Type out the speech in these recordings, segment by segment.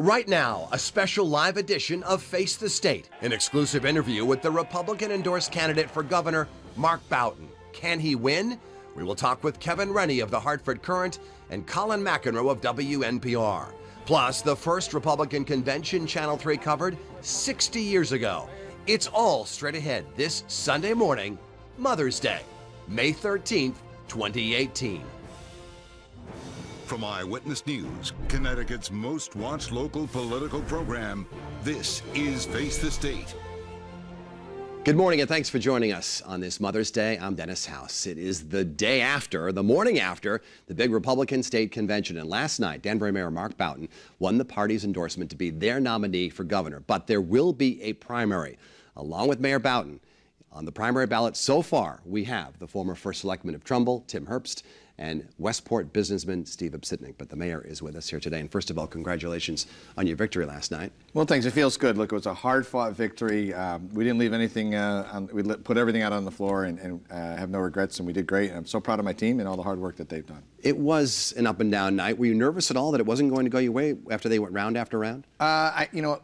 Right now, a special live edition of Face the State, an exclusive interview with the Republican endorsed candidate for governor, Mark Boughton. Can he win? We will talk with Kevin Rennie of the Hartford Courant and Colin McEnroe of WNPR. Plus, the first Republican convention Channel 3 covered 60 years ago. It's all straight ahead this Sunday morning, Mother's Day, May 13th, 2018. From Eyewitness News, Connecticut's most watched local political program, this is Face the State. Good morning and thanks for joining us on this Mother's Day. I'm Dennis House. It is the day after, the morning after, the big Republican state convention. And last night, Danbury Mayor Mark Boughton won the party's endorsement to be their nominee for governor. But there will be a primary. Along with Mayor Boughton, on the primary ballot so far, we have the former first selectman of Trumbull, Tim Herbst, and Westport businessman Steve Obsitnik. But the mayor is with us here today. And first of all, congratulations on your victory last night. Well, thanks. It feels good. Look, it was a hard-fought victory. Um, we didn't leave anything. Uh, on, we put everything out on the floor and, and uh, have no regrets. And we did great. And I'm so proud of my team and all the hard work that they've done. It was an up and down night. Were you nervous at all that it wasn't going to go your way after they went round after round? Uh, I, you know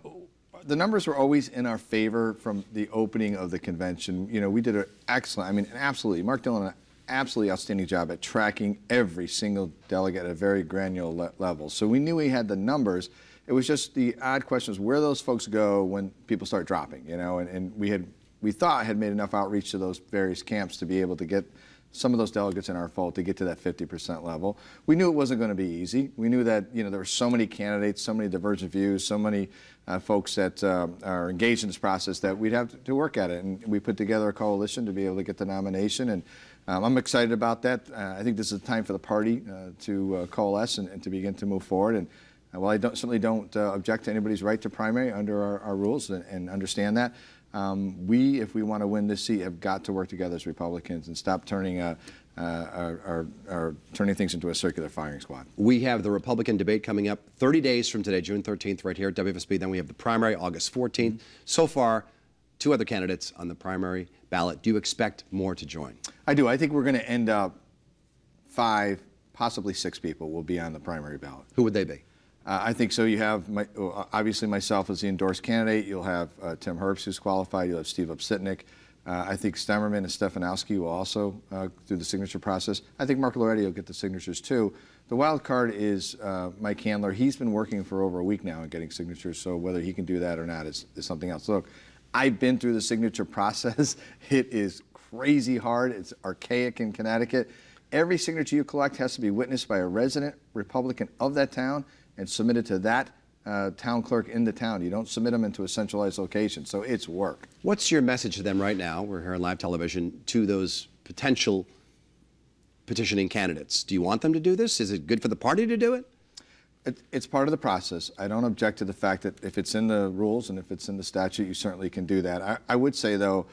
the numbers were always in our favor from the opening of the convention. You know, we did an excellent, I mean, absolutely. Mark Dillon, an absolutely outstanding job at tracking every single delegate at a very granular le level. So we knew we had the numbers. It was just the odd question is where those folks go when people start dropping, you know, and, and we had, we thought had made enough outreach to those various camps to be able to get some of those delegates in our fold to get to that 50% level. We knew it wasn't going to be easy. We knew that you know there were so many candidates, so many divergent views, so many uh, folks that uh, are engaged in this process that we'd have to work at it. And we put together a coalition to be able to get the nomination. And um, I'm excited about that. Uh, I think this is a time for the party uh, to uh, coalesce and, and, to begin to move forward. And uh, while I don't, certainly don't object to anybody's right to primary under our, our rules and, and understand that, um, we, if we want to win this seat, have got to work together as Republicans and stop turning uh, uh, our, turning things into a circular firing squad. We have the Republican debate coming up 30 days from today, June 13th, right here at WFSB. Then we have the primary August 14th. Mm -hmm. So far, two other candidates on the primary ballot. Do you expect more to join? I do. I think we're going to end up five, possibly six people will be on the primary ballot. Who would they be? Uh, I think so. You have my, obviously myself as the endorsed candidate. You'll have uh, Tim Herbst, who's qualified. You'll have Steve Obsitnik. Uh, I think Stemerman and Stefanowski will also uh, do the signature process. I think Mark Lauretti will get the signatures too. The wild card is uh, Mike Handler. He's been working for over a week now on getting signatures, so whether he can do that or not is, is something else. Look, I've been through the signature process. It is crazy hard. It's archaic in Connecticut. Every signature you collect has to be witnessed by a resident Republican of that town and submitted to that uh, town clerk in the town. You don't submit them into a centralized location, so it's work. What's your message to them right now? We're here on live television to those potential petitioning candidates. Do you want them to do this? Is it good for the party to do it? it? It's part of the process. I don't object to the fact that if it's in the rules and if it's in the statute, you certainly can do that. I, I would say, though,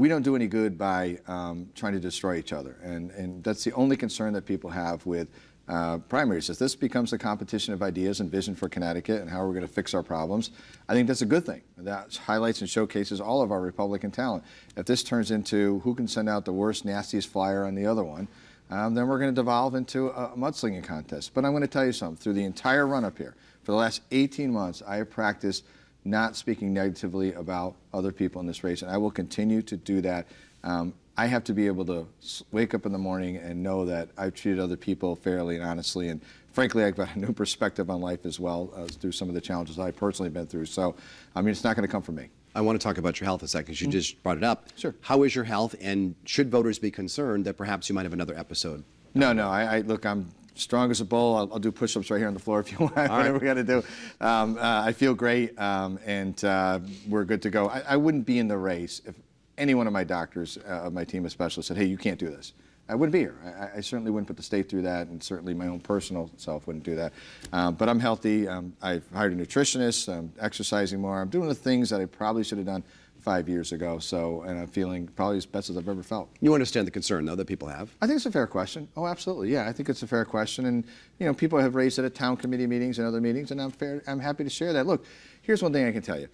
we don't do any good by um, trying to destroy each other. And, and that's the only concern that people have with uh, primaries. As this becomes a competition of ideas and vision for Connecticut and how we're going to fix our problems, I think that's a good thing. That highlights and showcases all of our Republican talent. If this turns into who can send out the worst, nastiest flyer on the other one, um, then we're going to devolve into a mudslinging contest. But I'm going to tell you something. Through the entire run up here, for the last 18 months, I have practiced not speaking negatively about other people in this race, and I will continue to do that. Um, I have to be able to wake up in the morning and know that I've treated other people fairly and honestly. And frankly, I've got a new perspective on life as well uh, through some of the challenges I've personally been through. So, I mean, it's not going to come from me. I want to talk about your health a second because you mm. just brought it up. Sure. How is your health, and should voters be concerned that perhaps you might have another episode? No, no. I, I look, I'm strong as a bull. I'll, I'll do push-ups right here on the floor if you want. All whatever right. we got to do. Um, uh, I feel great, um, and uh, we're good to go. I, I, wouldn't be in the race if any one of my doctors uh, of my team of specialists said, hey, you can't do this. I wouldn't be here. I, I, certainly wouldn't put the state through that, and certainly my own personal self wouldn't do that. Um, but I'm healthy. Um, I've hired a nutritionist. I'm exercising more. I'm doing the things that I probably should have done five years ago. So, and I'm feeling probably as best as I've ever felt. You understand the concern, though, that people have? I think it's a fair question. Oh, absolutely. Yeah, I think it's a fair question. And, you know, people have raised it at town committee meetings and other meetings, and I'm, fair, I'm happy to share that. Look, here's one thing I can tell you.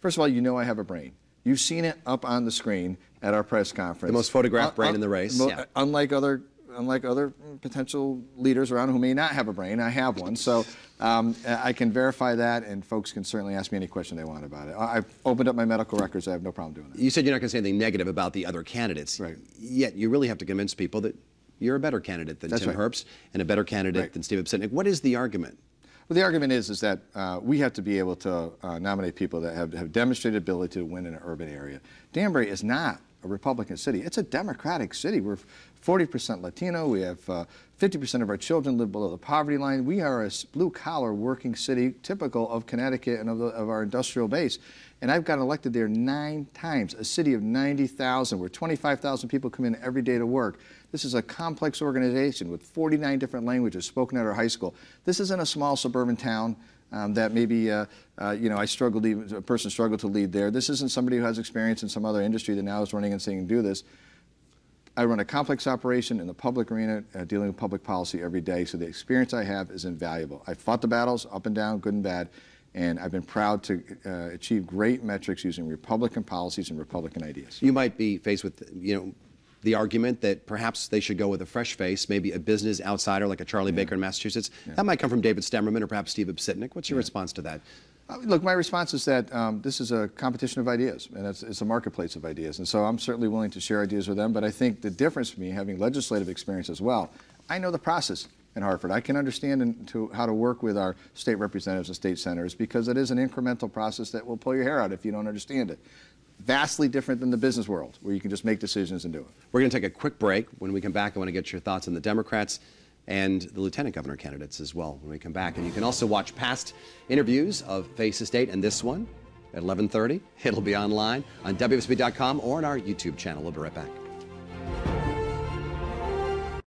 First of all, you know I have a brain. You've seen it up on the screen at our press conference. The most photographed brain uh, in the race. yeah. Unlike other unlike other potential leaders around who may not have a brain, I have one. So um, I can verify that, and folks can certainly ask me any question they want about it. I've opened up my medical records. I have no problem doing that. You said you're not going to say anything negative about the other candidates. Right. Yet you really have to convince people that you're a better candidate than That's Tim right. Herbst and a better candidate Right. than Steve Obsitnik. What is the argument? Well, the argument is is that uh, we have to be able to uh, nominate people that have, have demonstrated ability to win in an urban area. Danbury is not a Republican city; it's a Democratic city. We're 40% Latino. We have uh, 50% of our children live below the poverty line. We are a blue-collar working city, typical of Connecticut and of, the, of our industrial base. And I've gotten elected there nine times. A city of 90,000, where 25,000 people come in every day to work. This is a complex organization with 49 different languages spoken at our high school. This isn't a small suburban town um, that maybe uh, uh, you know I struggled, even, a person struggled to lead there. This isn't somebody who has experience in some other industry that now is running and saying do this. I run a complex operation in the public arena, uh, dealing with public policy every day. So the experience I have is invaluable. I fought the battles up and down, good and bad, and I've been proud to uh, achieve great metrics using Republican policies and Republican ideas. You might be faced with, you know, the argument that perhaps they should go with a fresh face, maybe a business outsider like a Charlie Baker in Massachusetts. That might come from David Stemerman or perhaps Steve Obsitnik. What's your response to that? Uh, Look, my response is that um, this is a competition of ideas, and it's, it's a marketplace of ideas. And so I'm certainly willing to share ideas with them. But I think the difference for me, having legislative experience as well, I know the process in Hartford. I can understand and to, how to work with our state representatives and state senators because it is an incremental process that will pull your hair out if you don't understand it. Vastly different than the business world, where you can just make decisions and do it. We're going to take a quick break. When we come back, I want to get your thoughts on the Democrats and the lieutenant governor candidates as well when we come back. And you can also watch past interviews of Face the State and this one at 11:30. It'll be online on WFSB.com or on our YouTube channel. We'll be right back.